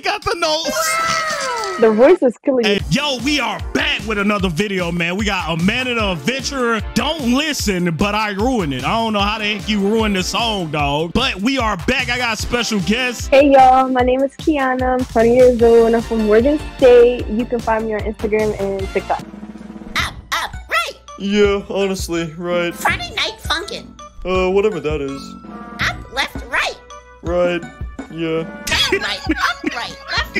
ain't got the notes. The voice is killing Hey, me. yo, we are back with another video, man. We got a man Amanda the Adventurer. Don't listen, but I ruined it. I don't know how the heck you ruined the song, dog. But we are back. I got a special guests. Hey y'all, my name is Kiana. I'm 20 years old and I'm from Morgan State. You can find me on Instagram and TikTok. Up, up, right. Yeah, honestly, right. Friday night funkin'. Uh, whatever that is. Up, left, right. Right. Yeah. Down, right, up,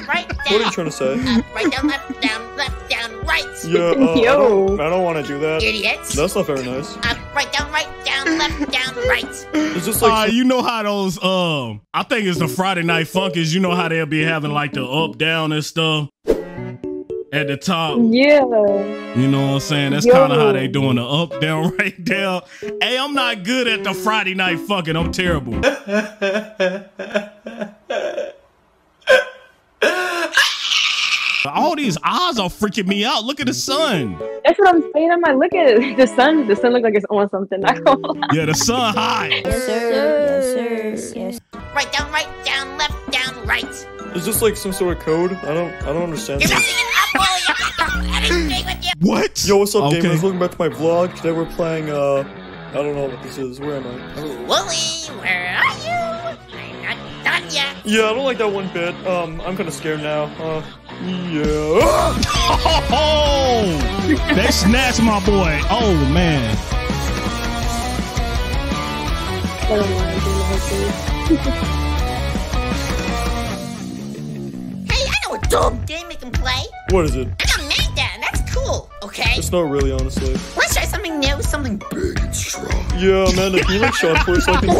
right, down. What are you trying to say? Up, right, down, left, down, left, down, right. Yeah, uh, I don't, I don't want to do that. Idiots. That's not very nice. Up, right, down, right, down, left, down, right. It's just Uh, like you know how those um I think it's the Friday night funkers, you know how they'll be having like the up down and stuff at the top. Yeah. You know what I'm saying? That's kind of how they doing the up down right down. Hey, I'm not good at the Friday night fucking. I'm terrible. All these eyes are freaking me out. Look at the sun. That's what I'm saying. I'm like, look at it. The sun. The sun look like it's on something. Not gonna lie. Yeah, the sun high. Yes, sir. Yes, sir. Yes. Right, down, right, down, left, down, right. Is this like some sort of code. I don't I don't understand. You're this. messing it up, Wooly. I didn't agree with you. What? Yo, what's up, Okay. gamers? Welcome back to my vlog. Today we're playing. Uh, I don't know what this is. Where am I? Wooly, where are you? I'm not done yet. Yeah, I don't like that one bit. Um, I'm kind of scared now. Uh, yeah. Oh, they snatched my boy. Oh man. I don't mind doing the whole. Hey, I know a dumb game we can play. What is it? I got and that's cool, okay? It's not really, honestly. Let's try something new, something big and strong. Yeah, Amanda, can you like shut up for second?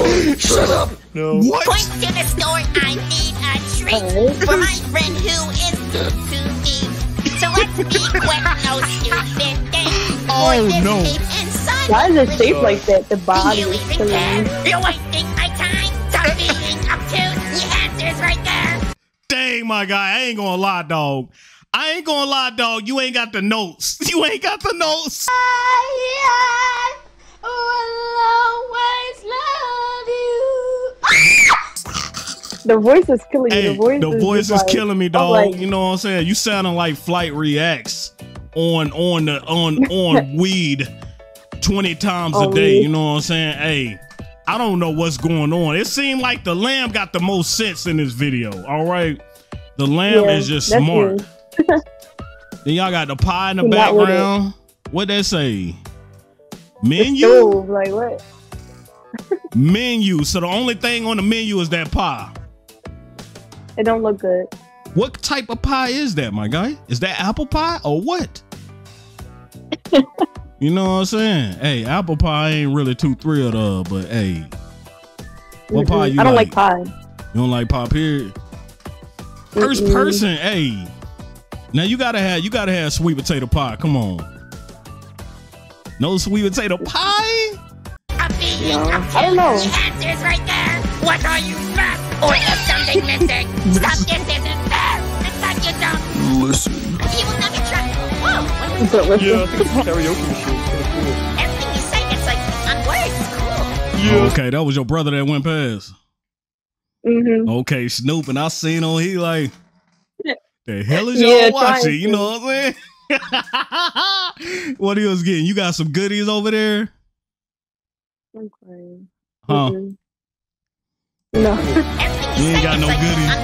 Shut up! No. What? Point to the store, I need a treat for my friend who is good to me. So let's be quick, no stupid thing. Oh, For this no. tape inside Why is it shaped like that? The body you is even killing care? me. You're wasting my time. Stop being obtuse. The answer's right there. Dang, my guy. I ain't gonna lie, dog. I ain't gonna lie, dog. You ain't got the notes. You ain't got the notes. The voice is killing me. Hey, The voice, the is, voice is like- killing me, dog. like, you know what I'm saying? You sounding like Flight Reacts on on the on on weed twenty times a day. weed. You know what I'm saying? Hey, I don't know what's going on. It seemed like the lamb got the most sense in this video. All right, the lamb Yeah, is just smart. Then y'all got the pie in the background. What they say? Menu, Stove, like what? menu. So the only thing on the menu is that pie. It don't look good. What type of pie is that, my guy? Is that apple pie or what? you know what I'm saying? Hey, apple pie ain't really too thrilled of, but hey, what pie Mm-mm. you I don't like, like? pie. you don't like pie, period? 1st Mm-mm. person, hey. Now you gotta have you gotta have sweet potato pie. Come on. No sweet potato pie? I'm being No, obtuse. I don't know. The answer's right there. What are you not? Or is something missing? Stop this This isn't fair. It's not your dumb. Listen. You will never try. Whoa. what- But listen, Yeah, I think it's a karaoke machine. It's kind of Everything you say, it's like on words. It's cool. cool. Yeah. Okay, that was your brother that went past. hmm Okay, Snoop, and I seen on he like, the hell is Yeah, y'all watching? You know what I'm saying? what he was getting? You got some goodies over there, I'm crying. huh? Mm-mm. No. You, You ain't got no like goodies. on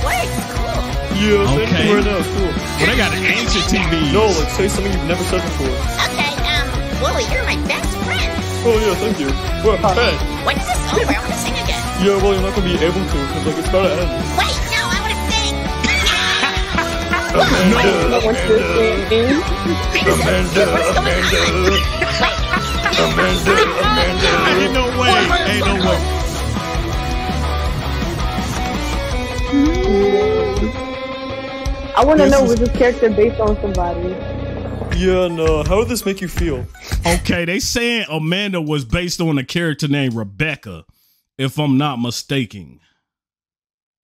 cool. Yeah, same Okay. thing right now. Cool. Well, they got an ancient TV. No, like say something you've never said before. Okay, um, Wooly, you're my best friend. Oh yeah, thank you. Well, hey. When's this over? I want to sing again. Yeah, well, you're not gonna be able to because like it's gotta end. Wait, no, I want to sing. No one's listening. Amanda, What's going on? Amanda, Amanda. Ain't no way. Ain't no way. I want to know is- was this character based on somebody? Yeah, no. Uh, how would this make you feel? Okay, they saying Amanda was based on a character named Rebecca, if I'm not mistaken.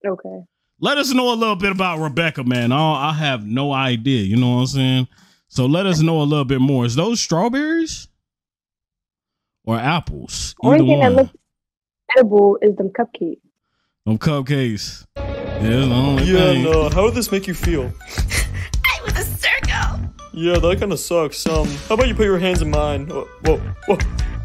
Okay. Let us know a little bit about Rebecca, man. I, I have no idea. You know what I'm saying? So let us know a little bit more. Is those strawberries or apples? Only Either thing that one. looks edible is them cupcakes. Them cupcakes. That's the only Yeah, thing. no. How would this make you feel? I was a circle. Yeah, that kind of sucks. Um, how about you put your hands in mine? Whoa, whoa, whoa.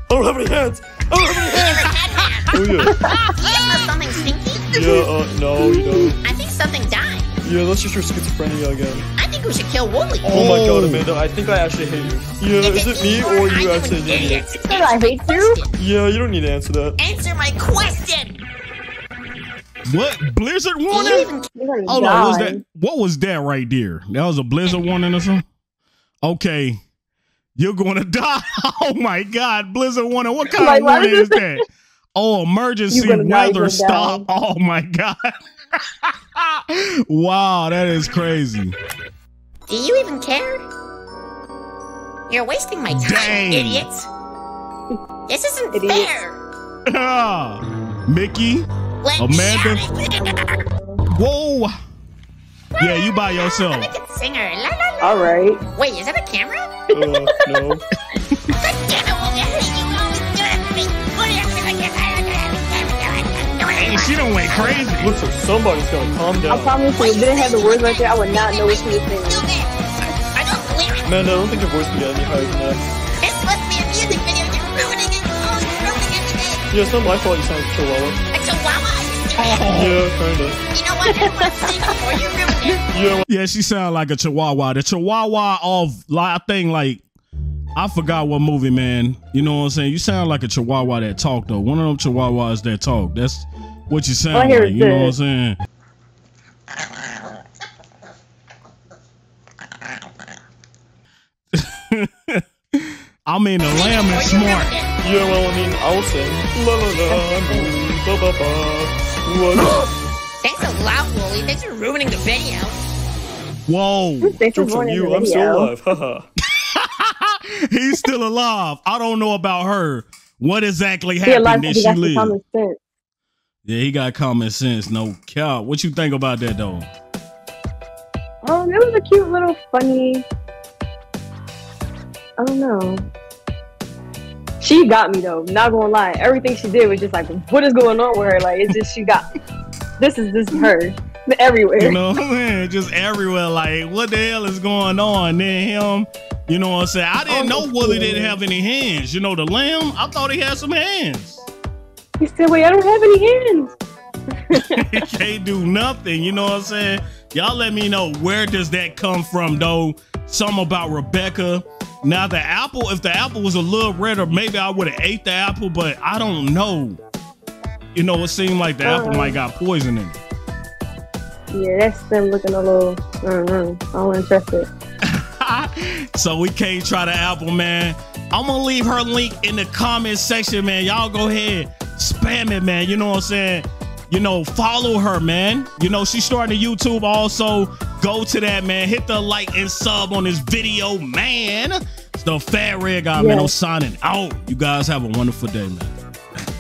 I don't have any hands. I don't have any hands. Never had one. Oh yeah. Do you smell something stinky? Yeah. Uh, no, you don't. I think something died. Yeah, that's just your schizophrenia again. I think we should kill Wooly. Oh, my god. Amanda, I think I actually hate you. Yeah, is it me or you actually an idiot? Said I hate you? Yeah, you don't need to answer that. Answer my question. What Blizzard Do you warning? even You're gonna Hold on, was that what was that right there? That was a blizzard warning or something? Okay. You're gonna die. Oh my god, blizzard warning. What kind Like, of why warning is that? Oh, emergency You gonna die, weather stop. Oh my god. wow, that is crazy. Do you even care? You're wasting my time, Dang. idiots. This isn't Idiots. fair. Ah, Mickey. Let's Amanda. Whoa. Yeah, you by yourself. I'm a good singer. La, la, la. All right. Wait, is that a camera? Uh, no. God damn it, Wooly. I hate you. do it to me. Wooly, I'm gonna get Hey, she done went crazy. Looks like somebody's gotta calm down. I promise you, if they didn't have the words right there, I would not know what she was saying. I don't believe it. Amanda, I don't think your voice can get any higher than that. This must be a music video. You're ruining it. Oh, you're ruining everything. Yeah, it's not my fault you sound like a chihuahua. A chihuahua. Yeah, kinda. You know what? I want to sing before you ruined it. Yeah, Yeah, she sound like a chihuahua. The chihuahua of like I think like I forgot what movie, man. You know what I'm saying? You sound like a chihuahua that talk though. One of them chihuahuas that talk. That's what you sound All I hear like. is You know what I'm saying? I mean, the lamb is Before you smart. ruined it. yeah, well, I mean, I'll sing. La la la, boo, ba ba ba. What? Thanks a lot, Wooly. Thanks for ruining the video. Whoa, Thanks for Jokes on ruining you, the I'm still video. alive. Haha. he's still alive. I don't know about her. What exactly He happened? Did he she got live? common sense. Yeah, he got common sense. No cow. What you think about that though? Um, it was a cute little funny. I don't know. She got me though. Not gonna lie, everything she did was just like, what is going on with her? Like it's just she got. this is this is her everywhere. You know what Just everywhere. Like, what the hell is going on? Then him, you know what I'm saying? I didn't know Willie didn't have any hands. You know, the lamb, I thought he had some hands. He said, "Wait, I don't have any hands." he can't do nothing. You know what I'm saying? Y'all let me know where does that come from though? Something about Rebecca. Now the apple, if the apple was a little redder, maybe I would have ate the apple, but I don't know. You know, it seemed like the apple Uh. might got poison in it. Yeah, that's them looking a little. I don't know. I don't trust it. so we can't try the apple, man. I'm gonna leave her link in the comment section, man. Y'all go ahead, spam it, man. You know what I'm saying? You know, follow her, man. You know, she's starting a YouTube also. Go to that, man. Hit the like and sub on this video, man. It's the Fat Red Guy, man. I'm signing out. You guys have a wonderful day, man.